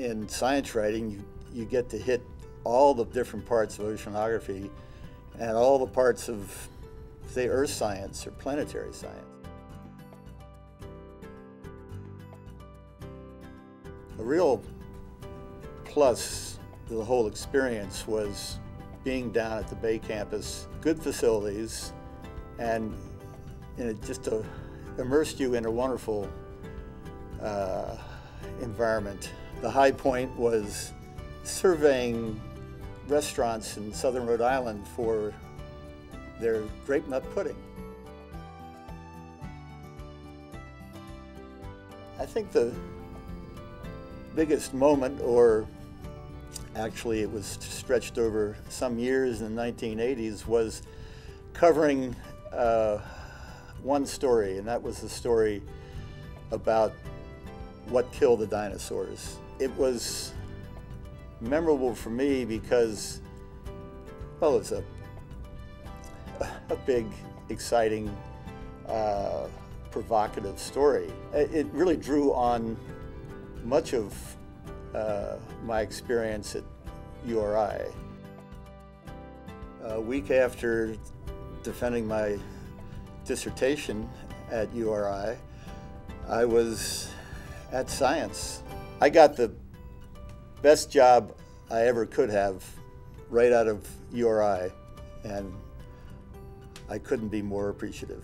in science writing, you, you get to hit all the different parts of oceanography and all the parts of, say, earth science or planetary science. A real plus to the whole experience was being down at the Bay campus, good facilities, and, it just uh, immersed you in a wonderful uh, environment. The high point was surveying restaurants in southern Rhode Island for their grape nut pudding. I think the biggest moment, or actually it was stretched over some years in the 1980s, was covering uh, one story, and that was the story about what killed the dinosaurs. It was memorable for me because, well, it's a, a big, exciting, uh, provocative story. It really drew on much of uh, my experience at URI. A week after defending my dissertation at URI, I was at Science. I got the best job I ever could have right out of URI, and I couldn't be more appreciative.